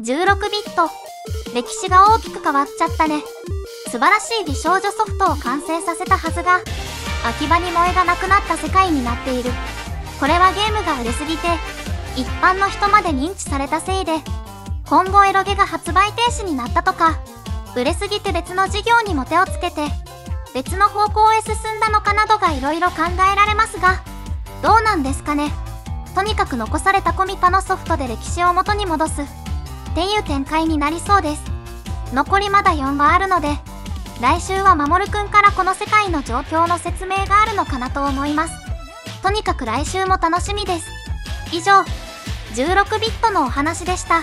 16ビット。歴史が大きく変わっちゃったね。素晴らしい美少女ソフトを完成させたはずが、秋葉に萌えがなくなった世界になっている。これはゲームが売れすぎて、一般の人まで認知されたせいで、今後エロゲが発売停止になったとか、売れすぎて別の事業にも手をつけて、別の方向へ進んだのかなどが色々考えられますが、どうなんですかね。とにかく残されたコミパのソフトで歴史を元に戻す。ていう展開になりそうです。残りまだ4話あるので、来週は守くんからこの世界の状況の説明があるのかなと思います。とにかく来週も楽しみです。以上、16ビットのお話でした。